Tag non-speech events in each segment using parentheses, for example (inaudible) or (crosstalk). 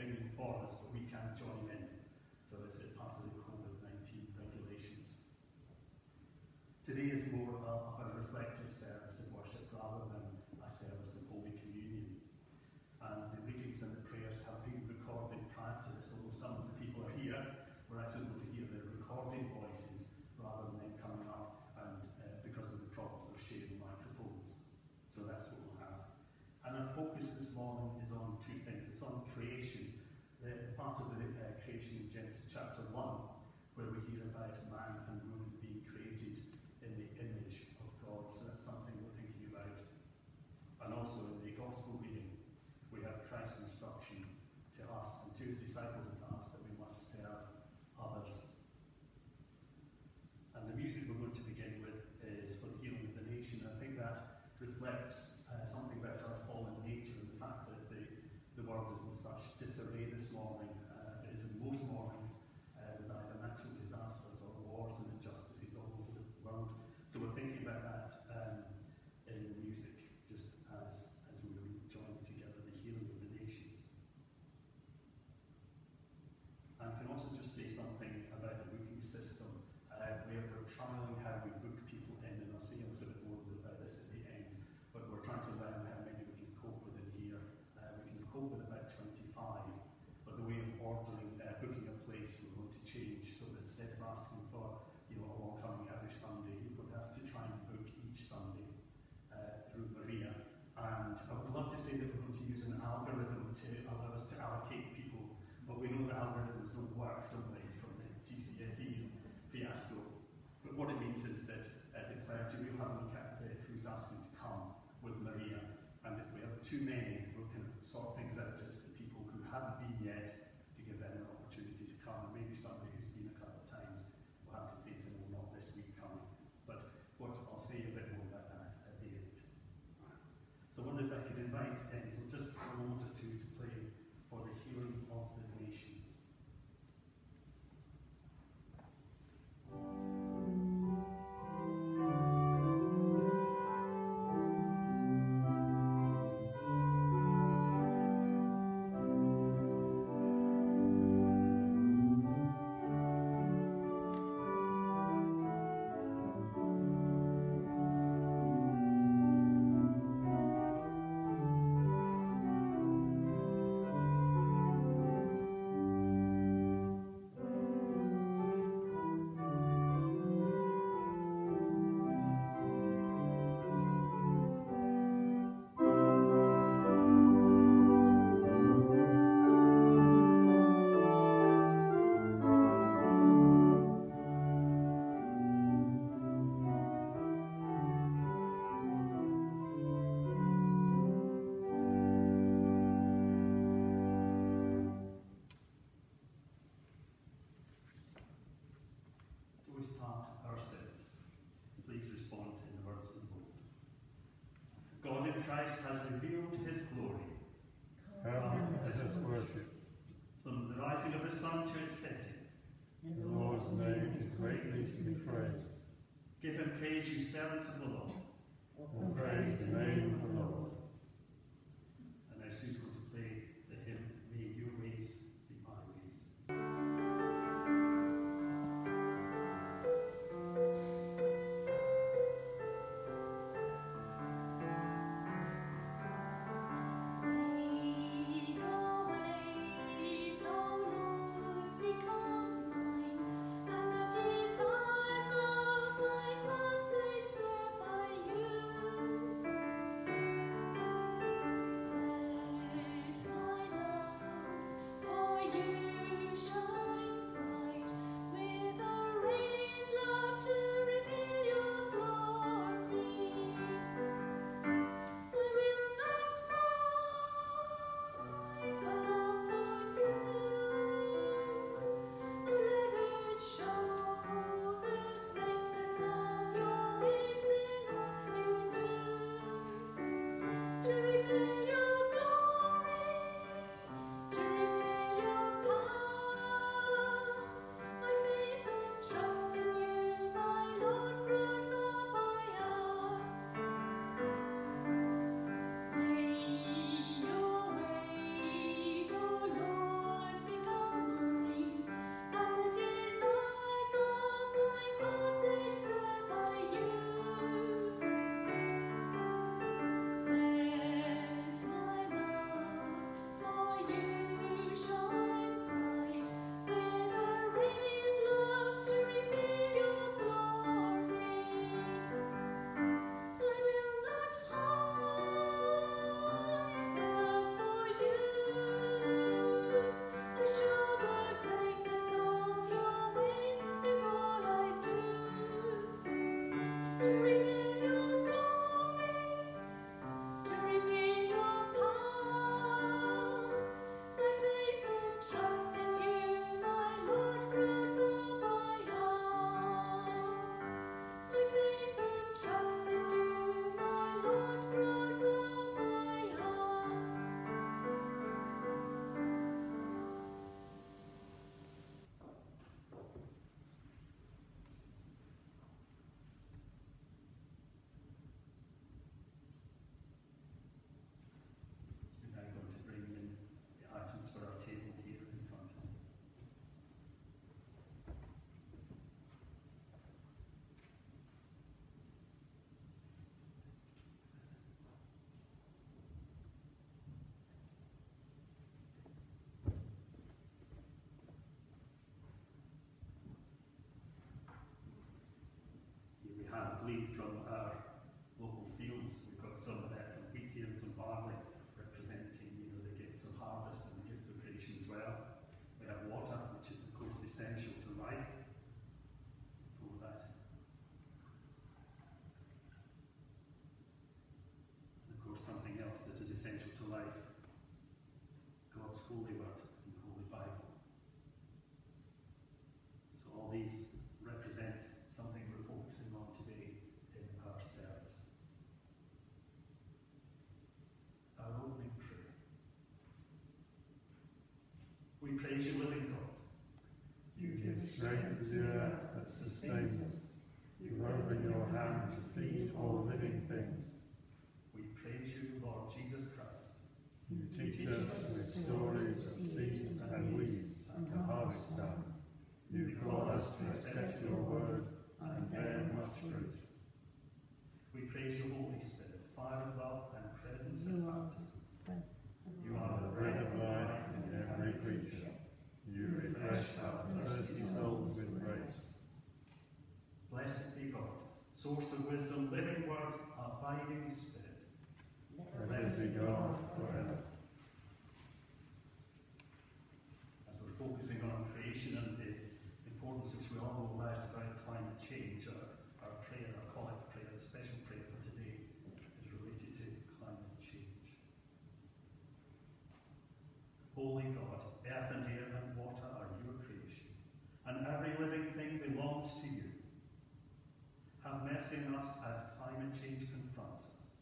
singing for us, but we can't join in. So this is part of the COVID-19 regulations. Today is more of a reflective ceremony Genesis chapter 1, where we hear about to say that we're going to use an algorithm to allow us to allocate people, but we know that algorithms don't work, don't they, from the GCSE fiasco. But what it means is that at the clergy, we'll have a look at who's asking to come with Maria, and if we have too many, we'll kind of sort things out Christ has revealed his glory. Come, let us worship. From the rising of the sun to its setting. The Lord's name is greatly to be praised. Give him praise, you servants of the Lord. lead from our We praise you, living God. You give strength to the earth that sustains us. You open your hand to feed all living things. We praise you, Lord Jesus Christ. You teach us with stories of seed and weed and harvest time. You call us to accept your word and bear much fruit. We praise you, Holy Spirit, fire of love and presence of baptism. You are the bread of life in every creature. You refresh our thirsty souls with grace. Blessed be God, source of wisdom, living word, abiding spirit. Blessed be God forever. As we're focusing on creation and the importance which we all know about about climate change, our, our prayer, our collect prayer, the special prayer for today is related to climate change. Holy God, earth and air and water are your creation, and every living thing belongs to you. On us as climate change confronts us.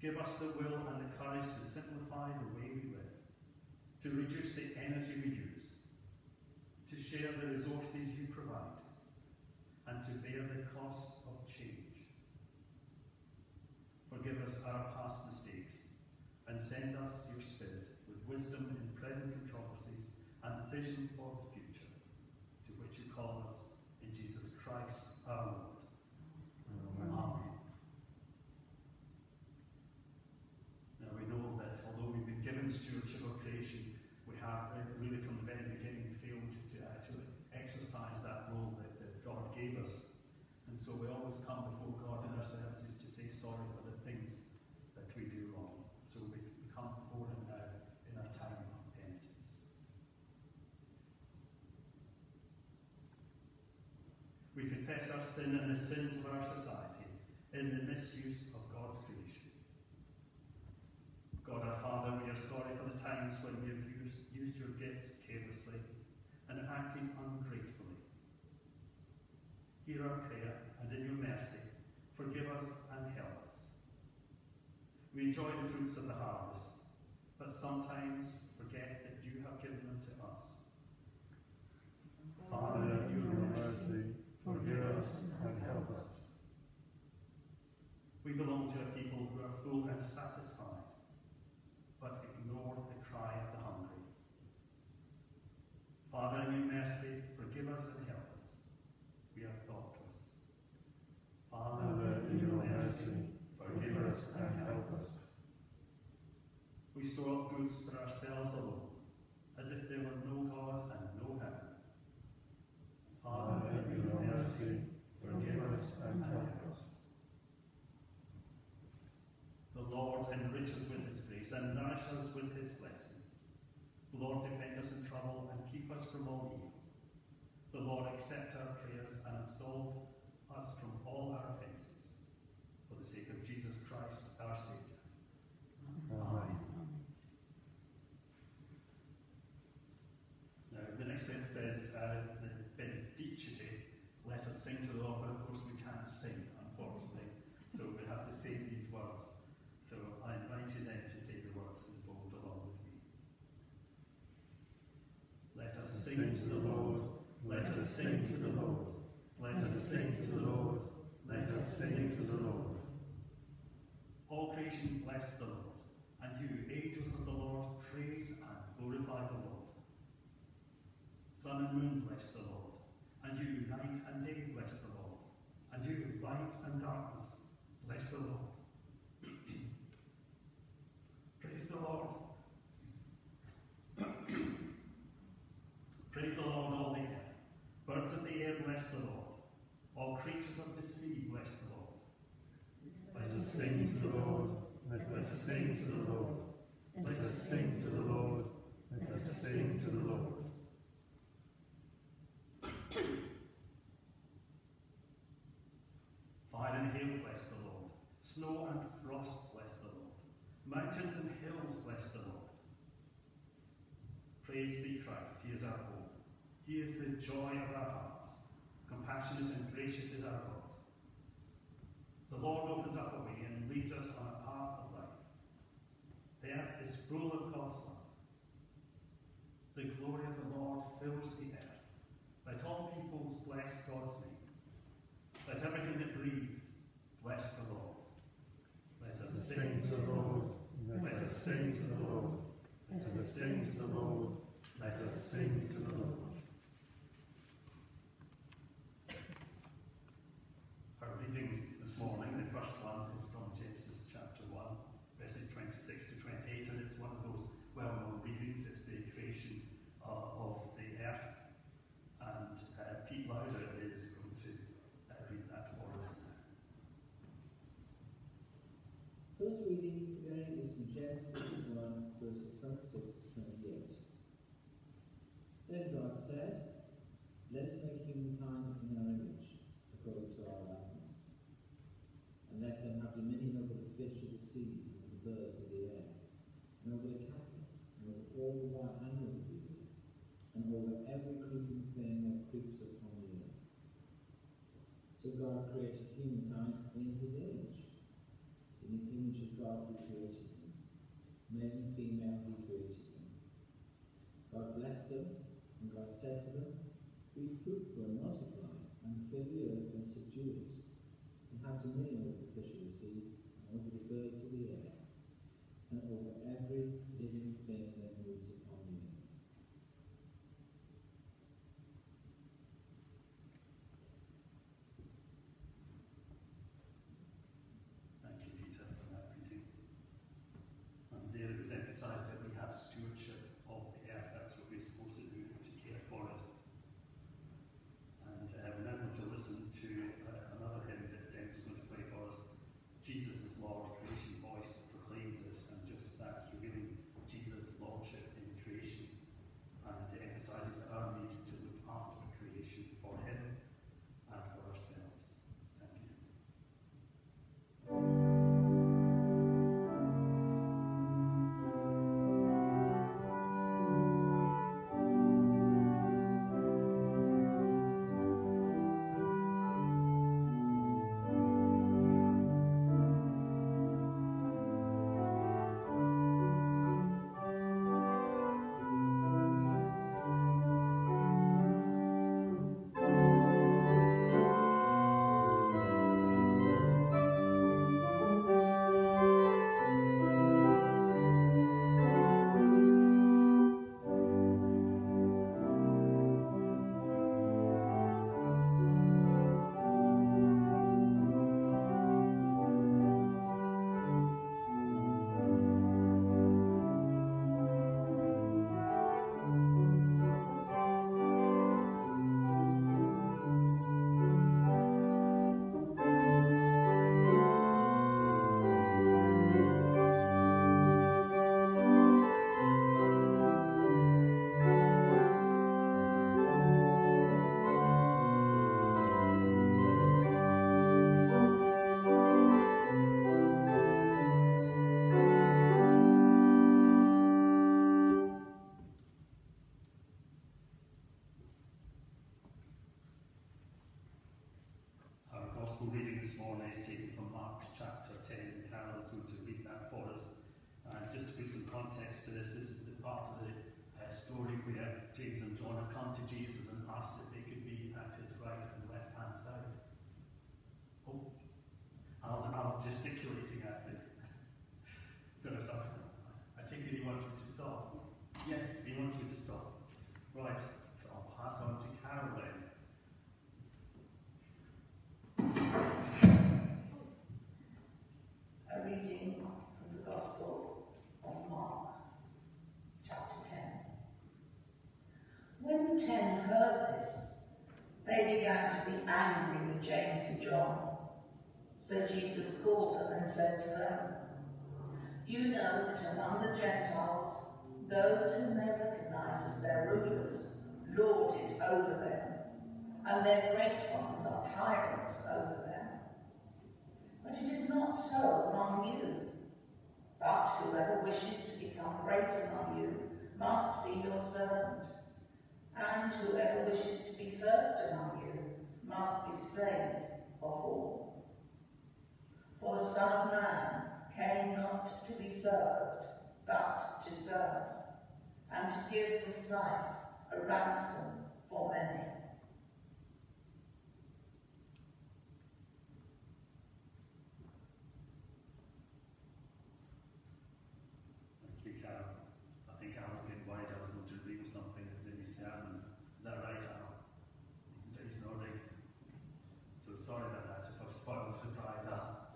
Give us the will and the courage to simplify the way we live, to reduce the energy we use, to share the resources you provide, and to bear the cost of change. Forgive us our past mistakes, and send us your Spirit with wisdom in present controversies and vision for the future, to which you call us in Jesus Christ our Lord. Amen. Now we know that although we've been given stewardship of creation, we have uh, really from the very beginning failed to actually exercise that role that, that God gave us. And so we always come before God in our services to say sorry for the things that we do wrong. So we, we come before Him now in our time of penitence. We confess our sin and the sins of our society in the misuse of God's creation. God our Father, we are sorry for the times when we have used, your gifts carelessly and acted ungratefully. Hear our prayer, and in your mercy, forgive us and help us. We enjoy the fruits of the harvest, but sometimes forget that you have given them to us. Father, in your mercy, forgive us and help us. We belong to a people who are full and satisfied, but ignore the cry of the hungry. Father, in your mercy, forgive us and help us. We are thoughtless. Father, Father, in your mercy, forgive us and help us. We store up goods for ourselves alone, as if there were no God and no heaven. Father, in your mercy, forgive us and help us. The Lord enrich us with his grace and nourish us with his blessing. The Lord defend us in trouble and keep us from all evil. The Lord accept our prayers and absolve us from all our offences. For the sake of Jesus Christ, our Saviour. Amen. Now, the next bit says, uh, the benedicite, let us sing to the Lord, but of course we can't sing, unfortunately, so we have to say these words. So I invite you then to say the words in bold along with me. Let us sing to the Lord, let us sing to the Lord, let us sing to the Lord, let us sing to the Lord. All creation bless the Lord, and you, angels of the Lord, praise and glorify the Lord. Sun and moon bless the Lord, and you, night and day bless the Lord, and you, light and darkness, bless the Lord. (clears throat) Praise the Lord. (clears throat) Praise the Lord, all the earth. Birds of the air bless the Lord. All creatures of the sea, bless the Lord. Let us sing to the Lord. Let us sing to the Lord. Let us sing to the Lord. Let us sing to the Lord. Fire and hail, bless the Lord. Snow and frost, bless the Lord. Mountains and hills, bless the Lord. Praise be Christ, He is our hope. He is the joy of our hearts. Compassionate and gracious is our God. The Lord opens up a way and leads us on a path of life. The earth is full of God's love. The glory of the Lord fills the earth. Let all peoples bless God's name. Let everything that breathes bless the Lord. Let us Sing to the Lord. Let us sing to the Lord. Let us sing to the Lord. Let us sing to the Lord. Our readings this morning, the first one is from Genesis chapter 1, verses 26 to 28, and it's one of those well known readings. It's the creation uh, of the earth. And uh, Pete Lauder is going to uh, read that for us now. First reading today is from Genesis 1, verses 26 to 28. Then God said, Let's make humankind in our image, according to our likeness, and let them have dominion over the fish of the sea, and the birds of the air, and over the cattle, and over all the wild animals of the earth, and over every creeping thing that creeps upon the earth. So God created humankind in his image. In the image of God he created them. Male and female he created them. God blessed them, and God said to them, Be fruitful and multiply, and fill the earth and subdue it, and have dominion is taken from Mark chapter 10, and Carol is going to read that for us. And just to put some context to this, this is the part of the uh, story where James and John have come to Jesus and asked if they could be at his right and left hand side. Oh, Al's, Al's gesticulating at me. so I thought, I take it he wants me to stop. Yes, he wants me to stop. Right, so I'll pass on to Carol then. A reading from the Gospel of Mark, chapter 10. When the ten heard this, they began to be angry with James and John. So Jesus called them and said to them, You know that among the Gentiles, those whom they recognize as their rulers lord it over them, and their great ones are tyrants over them. But it is not so among you. But whoever wishes to become great among you must be your servant, and whoever wishes to be first among you must be slave of all. For the Son of Man came not to be served, but to serve, and to give his life a ransom for many. Thank you, Carol. I think Carol said White House would reveal something that was in his sermon. Is that right, Carol? He's, he's nodding. So sorry about that if I've spoiled the surprise. Ah.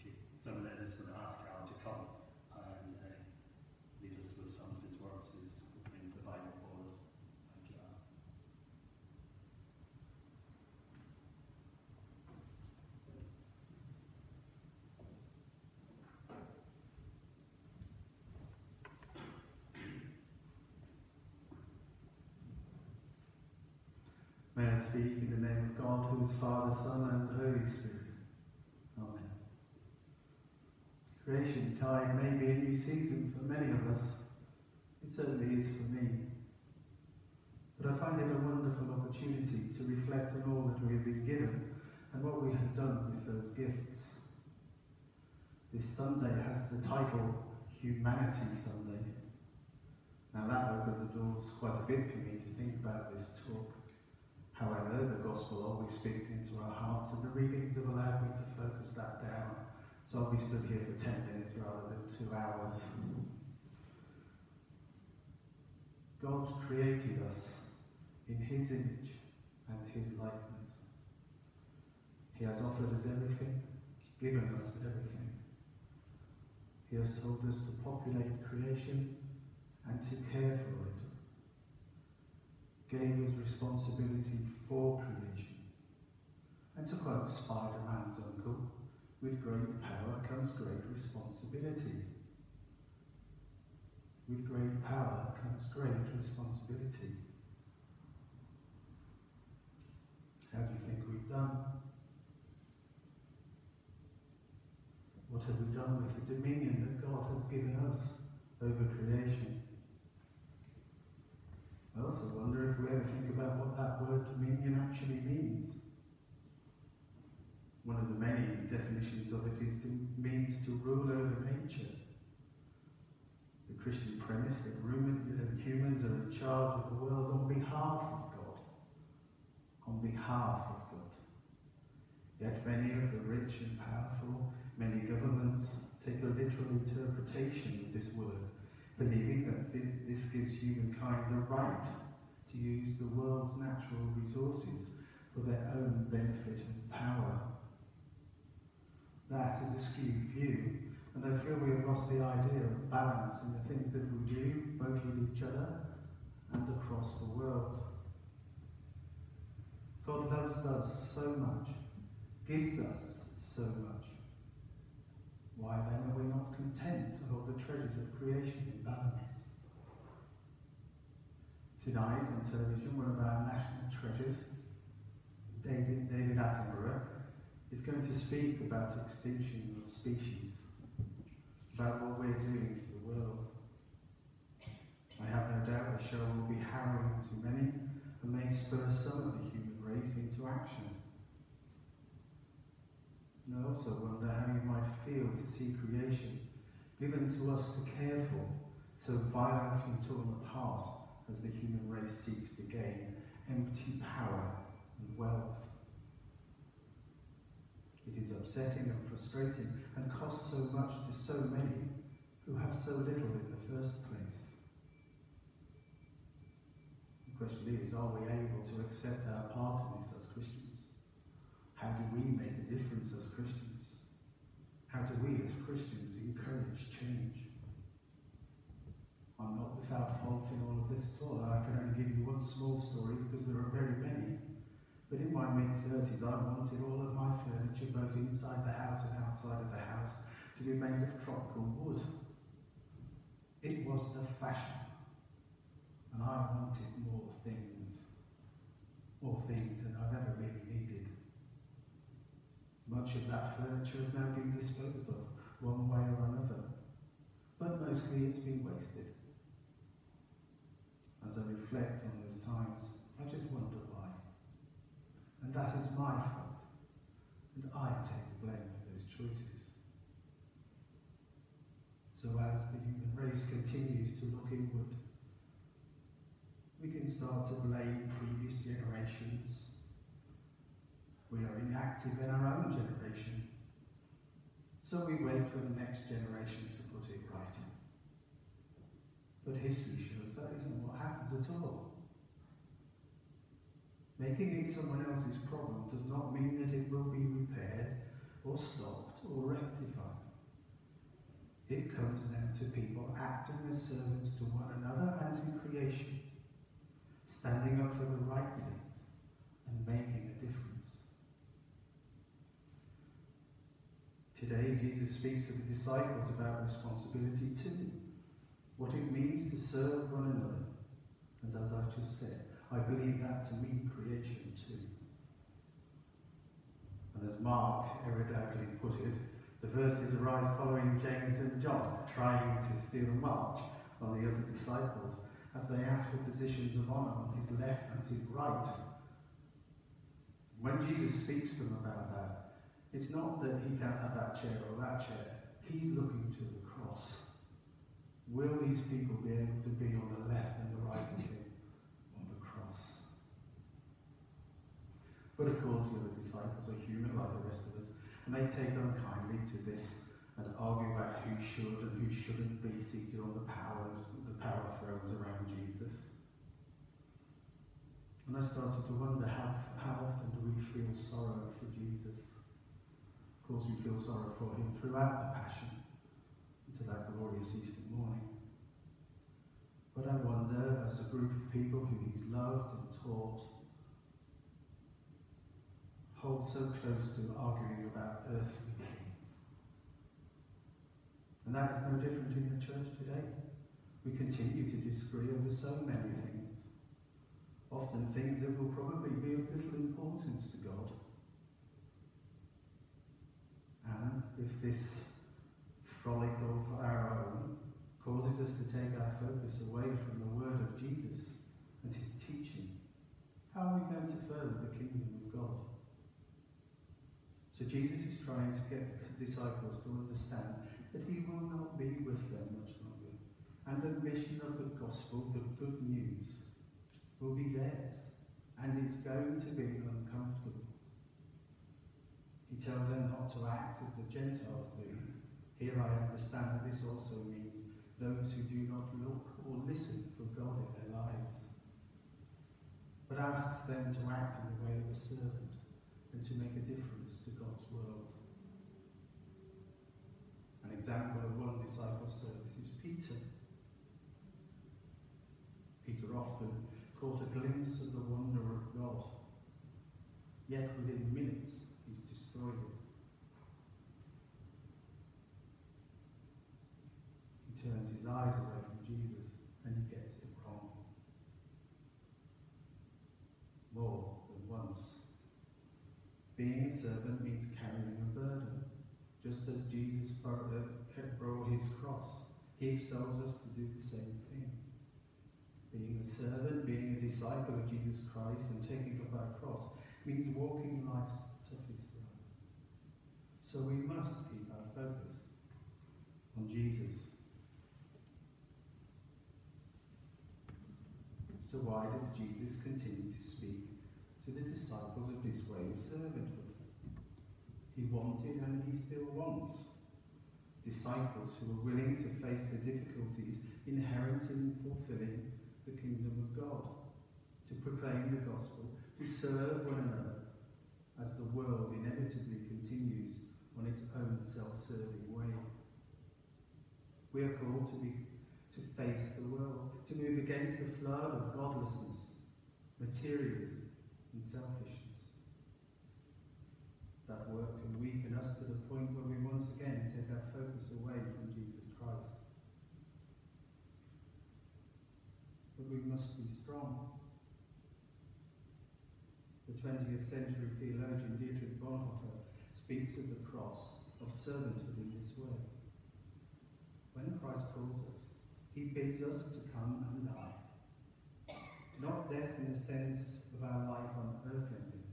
Okay, so I'm just going to ask Carol to come and uh, lead us with some of his words as opening the Bible for us. Thank you, Carol. May I speak in the name of God, who is Father, Son, and Holy Spirit. Amen. Creation time may be a new season for many of us. It certainly is for me. But I find it a wonderful opportunity to reflect on all that we have been given and what we have done with those gifts. This Sunday has the title Humanity Sunday. Now that opened the doors quite a bit for me to think about this talk. However, the gospel always speaks into our hearts, and the readings have allowed me to focus that down. So I'll be stood here for 10 minutes rather than two hours. God created us in his image and his likeness. He has offered us everything, given us everything. He has told us to populate creation and to care for it gave us responsibility for creation. And to quote Spider-Man's uncle, with great power comes great responsibility. With great power comes great responsibility. How do you think we've done? What have we done with the dominion that God has given us over creation? I also wonder if we ever think about what that word dominion actually means. One of the many definitions of it is to, means to rule over nature. The Christian premise that uh, humans are in charge of the world on behalf of God. On behalf of God. Yet many of the rich and powerful, many governments take a literal interpretation of this word believing that this gives humankind the right to use the world's natural resources for their own benefit and power. That is a skewed view, and I feel we have lost the idea of balance in the things that we do, both with each other and across the world. God loves us so much, gives us so much. Why then are we not content to hold the treasures of creation in balance? Tonight on television, one of our national treasures, David, David Attenborough, is going to speak about extinction of species, about what we're doing to the world. I have no doubt the show will be harrowing to many and may spur some of the human race into action. And I also wonder how you might feel to see creation given to us to care for, so violently torn apart as the human race seeks to gain empty power and wealth. It is upsetting and frustrating and costs so much to so many who have so little in the first place. The question is, are we able to accept our part in this as Christians? How do we make a difference as Christians? How do we as Christians encourage change? I'm not without fault in all of this at all. I can only give you one small story because there are very many. But in my mid 30s, I wanted all of my furniture, both inside the house and outside of the house, to be made of tropical wood. It was the fashion. And I wanted more things. More things than I've ever really needed. Much of that furniture has now been disposed of, one way or another. But mostly it's been wasted. As I reflect on those times, I just wonder why. And that is my fault. And I take the blame for those choices. So as the human race continues to look inward, we can start to blame previous generations. We are inactive in our own generation. So we wait for the next generation to put it right. But history shows that isn't what happens at all. Making it someone else's problem does not mean that it will be repaired or stopped or rectified. It comes down to people acting as servants to one another and to creation, standing up for the right things and making a difference. Today, Jesus speaks to the disciples about responsibility too, what it means to serve one another. And as I just said, I believe that to mean creation too. And as Mark eruditely put it, the verses arrive following James and John trying to steal a march on the other disciples as they ask for positions of honour on his left and his right. When Jesus speaks to them about that, it's not that he can't have that chair or that chair. He's looking to the cross. Will these people be able to be on the left and the right of him on the cross? But of course, the other disciples are human like the rest of us, and they take unkindly to this and argue about who should and who shouldn't be seated on the power the power thrones around Jesus. And I started to wonder how, how often do we feel sorrow for Jesus? Course, we feel sorrow for him throughout the Passion to that glorious Easter morning. But I wonder, as a group of people who he's loved and taught, hold so close to arguing about earthly things. And that is no different in the church today. We continue to disagree over so many things, often things that will probably be of little importance to God. If this frolic of our own causes us to take our focus away from the word of Jesus and his teaching, how are we going to further the kingdom of God? So Jesus is trying to get the disciples to understand that he will not be with them much longer. And the mission of the gospel, the good news, will be theirs. And it's going to be uncomfortable. He tells them not to act as the Gentiles do. Here I understand that this also means those who do not look or listen for God in their lives, but asks them to act in the way of a servant and to make a difference to God's world. An example of one disciple's service is Peter. Peter often caught a glimpse of the wonder of God, yet within minutes He turns his eyes away from Jesus and he gets it wrong. More than once. Being a servant means carrying a burden, just as Jesus bore uh, his cross. He extols us to do the same thing. Being a servant, being a disciple of Jesus Christ, and taking up our cross means walking life's. So we must keep our focus on Jesus. So why does Jesus continue to speak to the disciples of this way of servanthood? He wanted and he still wants disciples who are willing to face the difficulties inherent in fulfilling the kingdom of God, to proclaim the gospel, to serve one another as the world inevitably continues on its own self-serving way. We are called to be to face the world, to move against the flood of godlessness, materialism, and selfishness. that work can weaken us to the point where we once again take our focus away from Jesus Christ. But we must be strong. The 20th century theologian Dietrich Bonhoeffer speaks of the cross of servanthood in this way. When Christ calls us, he bids us to come and die. Not death in the sense of our life on earth ending,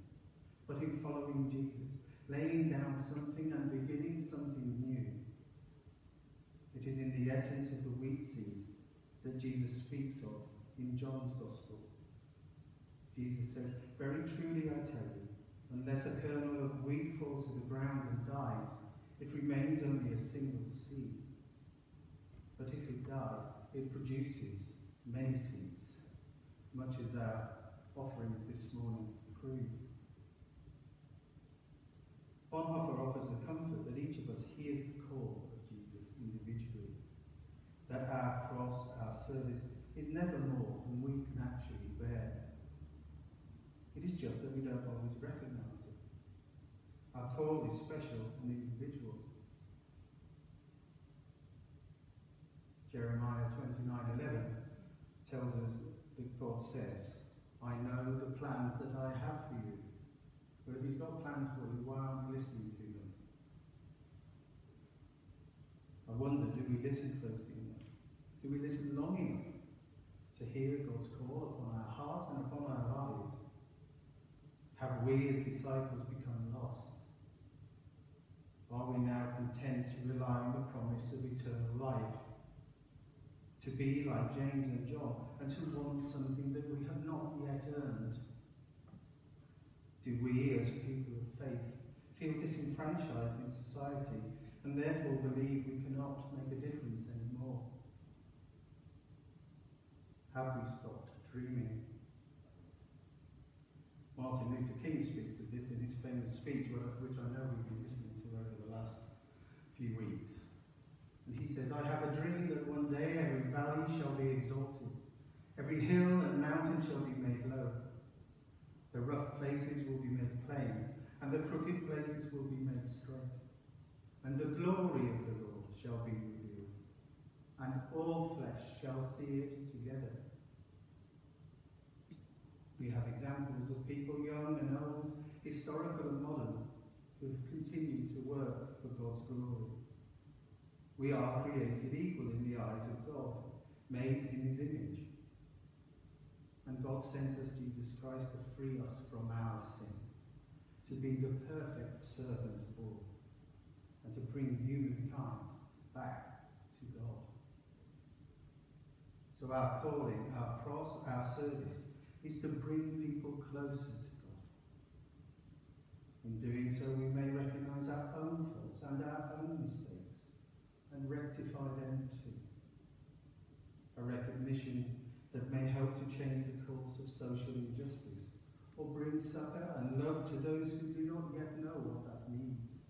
but in following Jesus, laying down something and beginning something new. It is in the essence of the wheat seed that Jesus speaks of in John's Gospel. Jesus says, Very truly I tell you, unless a kernel of wheat falls to the ground and dies, it remains only a single seed. But if it dies, it produces many seeds, much as our offerings this morning prove. Bonhoeffer offers the comfort that each of us hears the call of Jesus individually, that our cross, our service, is never more than we can actually bear. It is just that we don't always recognize it. Our call is special and individual. Jeremiah 29:11 tells us that God says, I know the plans that I have for you. But if he's got plans for you, why aren't we listening to them? I wonder, do we listen closely enough? Do we listen long enough to hear God's call upon our hearts and upon our lives? Have we as disciples become lost? Are we now content to rely on the promise of eternal life? To be like James and John and to want something that we have not yet earned? Do we, as people of faith, feel disenfranchised in society and therefore believe we cannot make a difference anymore? Have we stopped dreaming? Martin Luther King speaks of this in his famous speech, which I know we've been listening to over the last few weeks. And he says, I have a dream that one day every valley shall be exalted, every hill and mountain shall be made low. The rough places will be made plain, and the crooked places will be made straight. And the glory of the Lord shall be revealed, and all flesh shall see it together. We have examples of people young and old, historical and modern, who have continued to work for God's glory. We are created equal in the eyes of God, made in his image. And God sent us Jesus Christ to free us from our sin, to be the perfect servant of all, and to bring humankind back to God. So our calling, our cross, our service is to bring people closer to God. In doing so, we may recognize our own faults and our own mistakes and rectify them too. A recognition that may help to change the course of social injustice or bring succor and love to those who do not yet know what that means.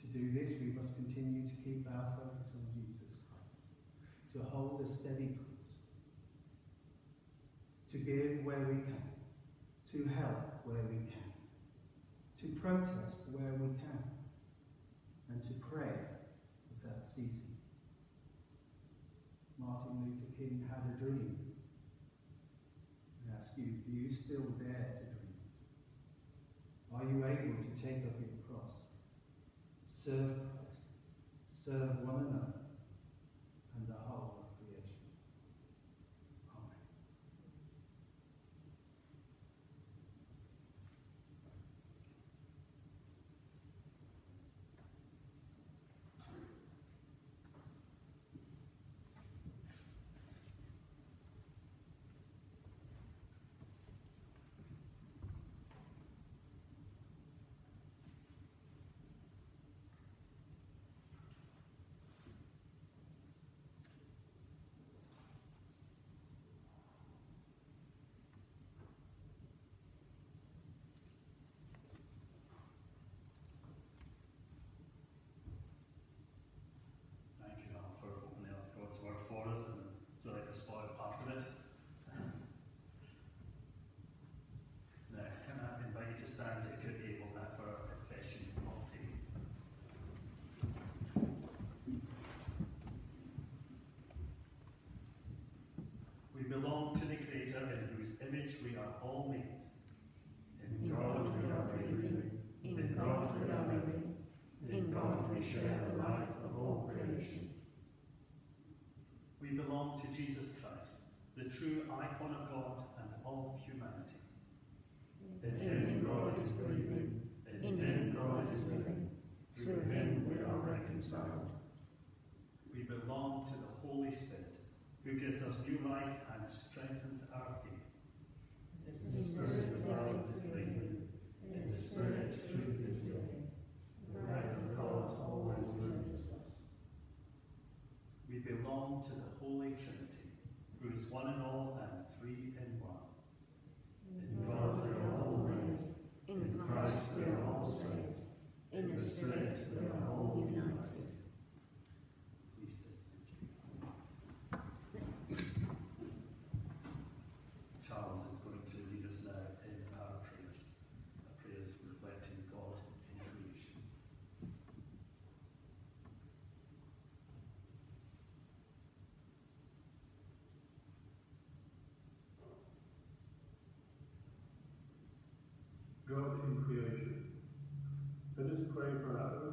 To do this, we must continue to keep our focus on Jesus Christ, to hold a steady to give where we can, to help where we can, to protest where we can, and to pray without ceasing. Martin Luther King had a dream. I ask you, do you still dare to dream? Are you able to take up your cross, serve Christ, serve one another, all. In God we are breathing, in God we are living, in God we share the life of all creation. We belong to Jesus Christ, the true icon of God and of humanity. In him God is breathing, in him God is living, through him we are reconciled. We belong to the Holy Spirit, who gives us new life and strengthens our faith. one and all. creation. Let us pray for our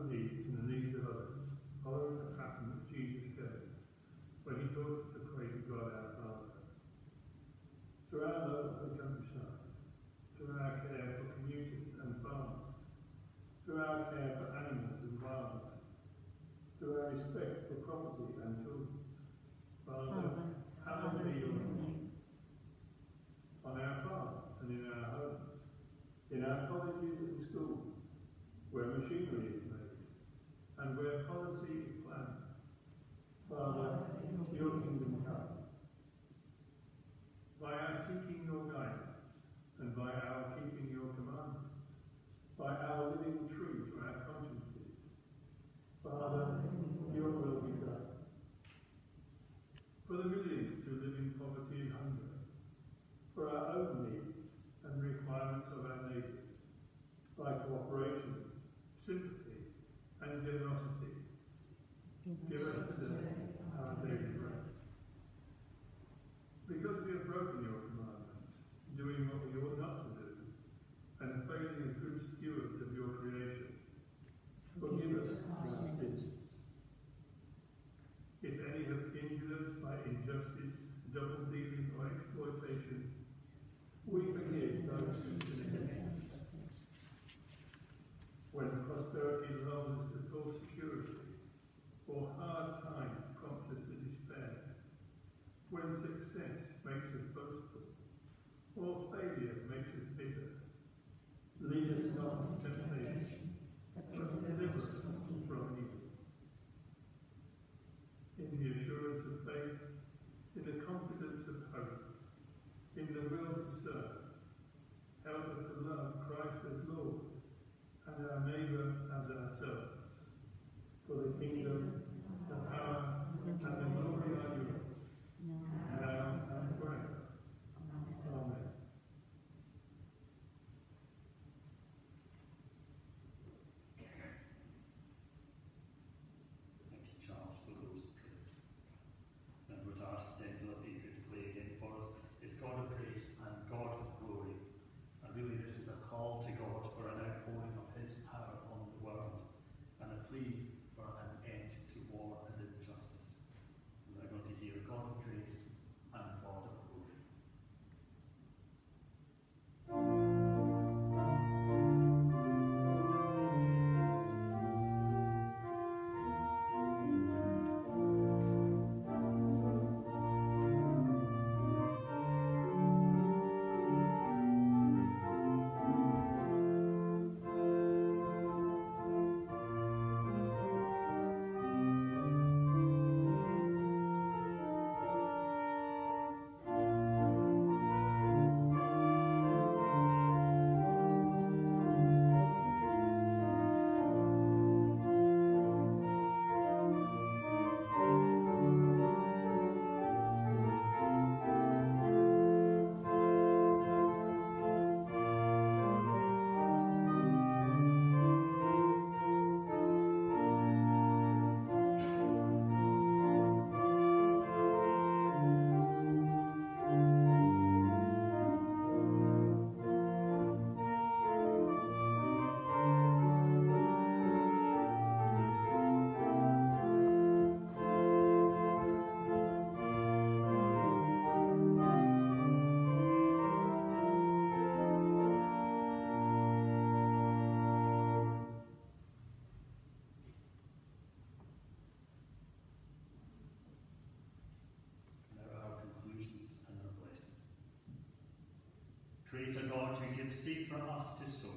Creator God, who gives seed for us to sow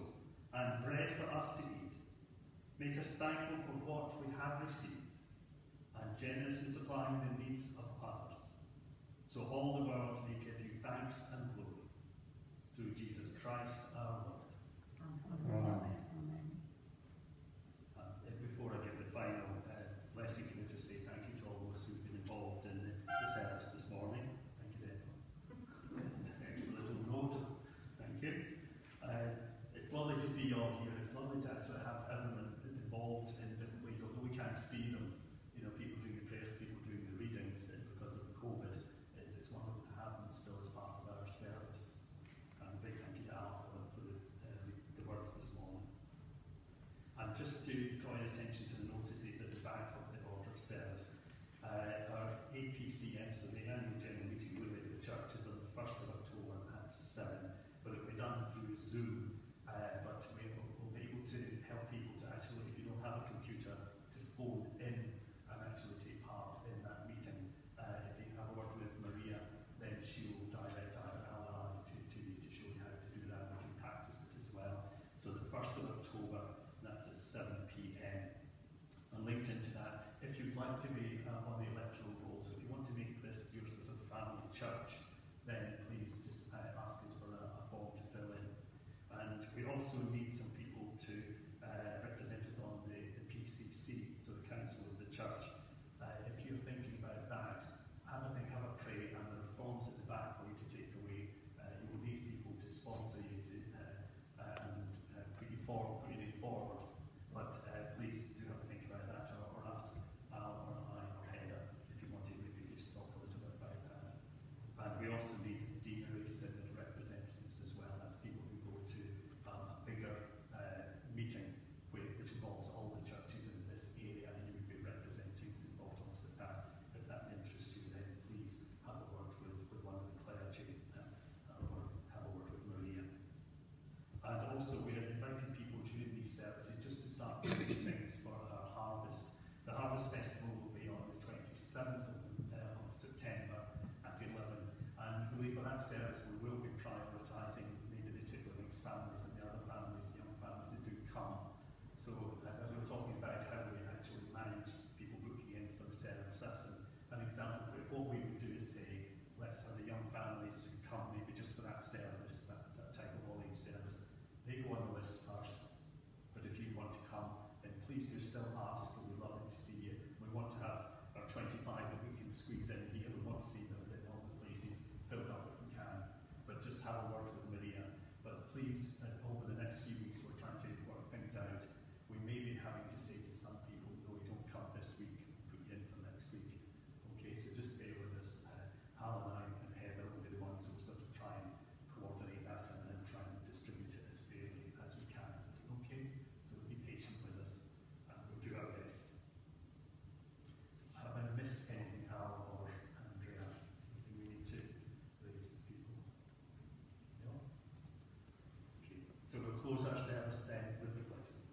and bread for us to eat, make us thankful for what we have received and generous in supplying the needs of others. So all the world may give you thanks our ourselves then with the blessed.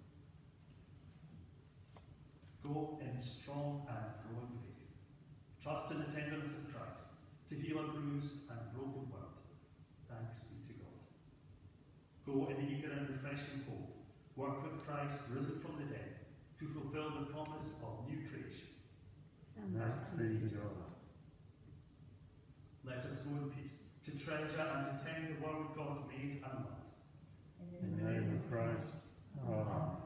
Go in strong and growing faith. Trust in the tenderness of Christ to heal a bruised and broken world. Thanks be to God. Go in eager and refreshing hope. Work with Christ risen from the dead to fulfill the promise of new creation. Thanks be to God. Let us go in peace to treasure and to tend the world God made and loved. In the name of Christ. Amen.